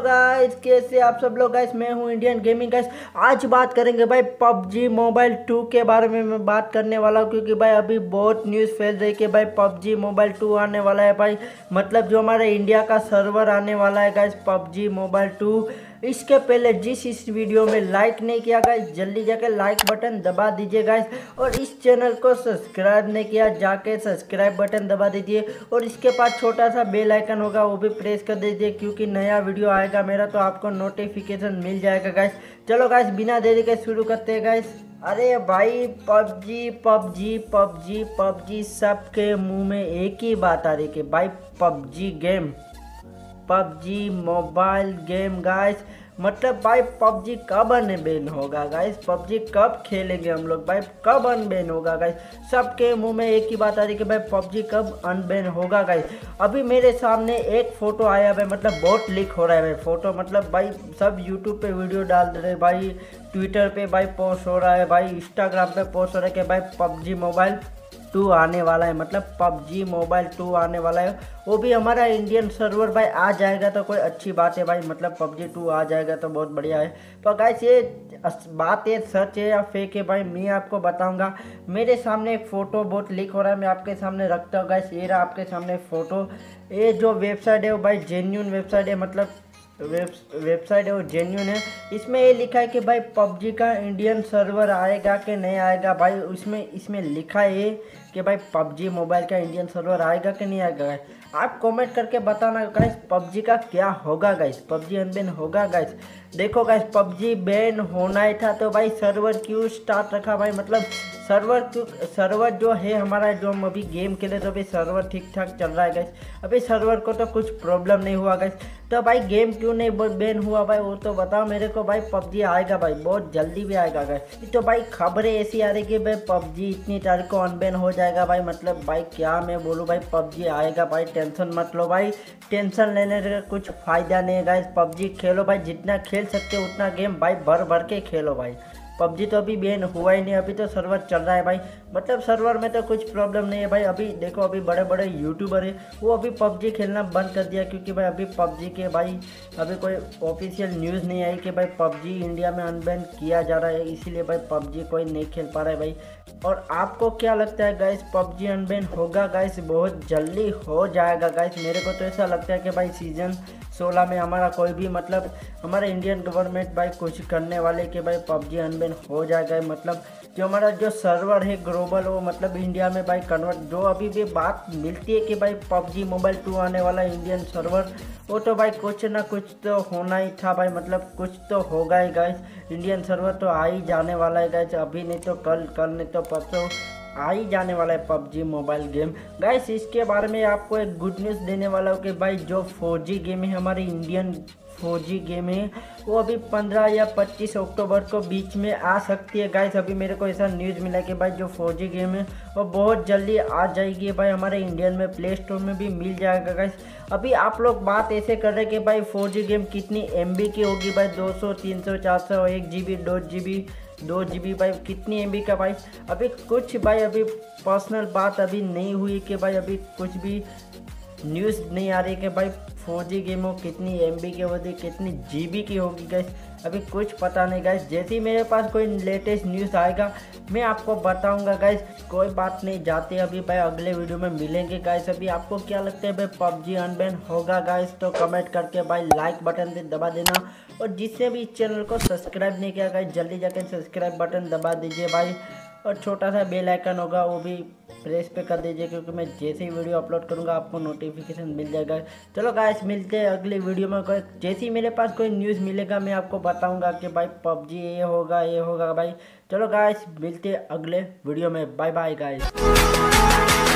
Guys कैसे आप सब लोग गाइस मैं हूँ इंडियन गेमिंग गाइस आज बात करेंगे भाई पबजी मोबाइल 2 के बारे में मैं बात करने वाला हूँ, क्योंकि भाई अभी बहुत न्यूज़ फैल रही है कि भाई पबजी मोबाइल 2 आने वाला है भाई। मतलब जो हमारे इंडिया का सर्वर आने वाला है गाइस पबजी मोबाइल 2 इसके पहले जिस इस वीडियो में लाइक नहीं किया गाइस जल्दी जाके लाइक बटन दबा दीजिए गाइस और इस चैनल को सब्सक्राइब नहीं किया, जाके सब्सक्राइब बटन दबा दीजिए, और इसके पास छोटा सा बेल आइकन होगा, वो भी प्रेस कर दीजिए, क्योंकि नया वीडियो आएगा मेरा तो आपको नोटिफिकेशन मिल जाएगा गाइस चलो गाइस बिना देरी के शुरू करते हैं गाइस अरे भाई, पबजी पबजी पबजी पबजी, सबके मुँह में एक ही बात आ रही कि भाई, PUBG game PUBG, mobile game guys मतलब भाई, पबजी कब अनबेन होगा गाइस पबजी कब खेलेंगे हम लोग? भाई, कब अनबेन होगा गाइस सबके मुँह में एक ही बात आ रही कि भाई, पबजी कब अनबेन होगा गाइस अभी मेरे सामने एक फ़ोटो आया भाई मतलब बहुत लीक हो रहा है भाई, फ़ोटो। मतलब भाई, सब यूट्यूब पे वीडियो डाल रहे हैं भाई ट्विटर पे भाई पोस्ट हो रहा है, भाई इंस्टाग्राम पे पोस्ट हो रहा है कि भाई, पबजी मोबाइल टू आने वाला है मतलब पबजी, मोबाइल टू आने वाला है। वो भी हमारा इंडियन सर्वर भाई आ जाएगा तो कोई अच्छी बात है भाई मतलब पबजी टू आ जाएगा तो बहुत बढ़िया है। तो गाइस ये बात है सच है या फेक है भाई, मैं आपको बताऊँगा। मेरे सामने एक फ़ोटो बहुत लीक हो रहा है, मैं आपके सामने रखता हूँ गाइस ये रहा आपके सामने फ़ोटो ये जो वेबसाइट है वो भाई जेन्यून वेबसाइट है मतलब वेब वेबसाइट है वो जेन्यून है। इसमें ये लिखा है कि भाई पबजी का इंडियन सर्वर आएगा कि नहीं आएगा भाई, उसमें, इसमें लिखा है कि भाई पबजी मोबाइल का इंडियन सर्वर आएगा कि नहीं आएगा? गाइस आप कमेंट करके बताना गाइस पबजी का क्या होगा गाइस पबजी अनबैन होगा गाइस देखो गाइस पबजी बैन होना ही था तो भाई सर्वर क्यों स्टार्ट रखा भाई? मतलब सर्वर क्यों सर्वर जो है हमारा, जो हम अभी गेम खेले तो अभी सर्वर ठीक ठाक चल रहा है गाइस अभी सर्वर को तो कुछ प्रॉब्लम नहीं हुआ गाइस तो भाई गेम क्यों नहीं बैन हुआ भाई? वो तो बताओ मेरे को भाई, पबजी आएगा भाई, बहुत जल्दी भी आएगा गाइस तो भाई खबरें ऐसी आ रही कि भाई पबजी इतनी तारीख को अनबैन हो जाएगा भाई मतलब भाई क्या मैं बोलूँ भाई, पबजी आएगा भाई, टेंशन मत लो भाई। टेंशन लेने का कुछ फ़ायदा नहीं है गाइस पबजी खेलो भाई, जितना खेल सकते हो उतना गेम भाई भर भर के खेलो भाई। पबजी तो अभी बैन हुआ ही नहीं, अभी तो सर्वर चल रहा है भाई। मतलब सर्वर में तो कुछ प्रॉब्लम नहीं है भाई। अभी देखो, अभी बड़े बड़े यूट्यूबर है, वो अभी पबजी खेलना बंद कर दिया क्योंकि भाई अभी पबजी के भाई, अभी कोई ऑफिशियल न्यूज़ नहीं आई कि भाई पबजी इंडिया में अनबैन किया जा रहा है, इसीलिए भाई पबजी कोई नहीं खेल पा रहा है भाई। और आपको क्या लगता है गाइस पबजी अनबैन होगा गाइस बहुत जल्दी हो जाएगा गाइस मेरे को तो ऐसा लगता है कि भाई सीज़न सोलह में हमारा कोई भी मतलब हमारा इंडियन गवर्नमेंट भाई कुछ करने वाले कि भाई पबजी अनबैन हो जाएगा। मतलब जो हमारा जो सर्वर है ग्लोबल वो मतलब इंडिया में भाई कन्वर्ट जो अभी भी बात मिलती है कि भाई पबजी मोबाइल टू आने वाला इंडियन सर्वर वो तो भाई कुछ ना कुछ तो होना ही था भाई। मतलब कुछ तो होगा ही गाइस इंडियन सर्वर तो आ ही जाने वाला है गाइस अभी नहीं तो कल कल नहीं तो परसों आ ही जाने वाला है पबजी मोबाइल गेम। गाइस इसके बारे में आपको एक गुड न्यूज़ देने वाला हूँ कि भाई, जो फोर गेम है, हमारी इंडियन फोर गेम है, वो अभी 15 या 25 अक्टूबर को बीच में आ सकती है। गाइस अभी मेरे को ऐसा न्यूज़ मिला कि भाई, जो फोर गेम है, वो बहुत जल्दी आ जाएगी। भाई, हमारे इंडियन में प्ले स्टोर में भी मिल जाएगा गाइस अभी आप लोग बात ऐसे कर रहे हैं कि भाई फोर गेम कितनी MB की होगी? भाई 200 300 400 एक जी बी दो जी बी भाई, कितनी एमबी का भाई? अभी कुछ भाई, अभी पर्सनल बात अभी नहीं हुई कि भाई अभी कुछ भी न्यूज़ नहीं आ रही कि भाई फोर जी गेम हो, कितनी एम बी की होगी, कितनी जी बी की होगी गैस अभी कुछ पता नहीं गैस जैसे ही मेरे पास कोई लेटेस्ट न्यूज़ आएगा, मैं आपको बताऊँगा गैस कोई बात नहीं, जाते अभी, भाई, अगले वीडियो में मिलेंगे गैस अभी आपको क्या लगता है, भाई, पबजी अनबैन होगा गैस तो कमेंट करके, भाई लाइक बटन से दबा देना। और जिसने भी इस चैनल को सब्सक्राइब नहीं किया गया जल्दी जाकर सब्सक्राइब बटन दबा दीजिए, भाई। और छोटा सा बेल आइकन होगा, वो भी प्रेस पे कर दीजिए, क्योंकि मैं जैसे ही वीडियो अपलोड करूँगा, आपको नोटिफिकेशन मिल जाएगा। चलो गाइस मिलते हैं अगले वीडियो में। कोई जैसे ही मेरे पास कोई न्यूज़ मिलेगा, मैं आपको बताऊँगा कि भाई पबजी ये होगा ये होगा भाई। चलो गाइस मिलते अगले वीडियो में। Bye bye guys